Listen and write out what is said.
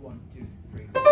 one, two, three.